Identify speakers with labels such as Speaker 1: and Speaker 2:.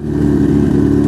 Speaker 1: you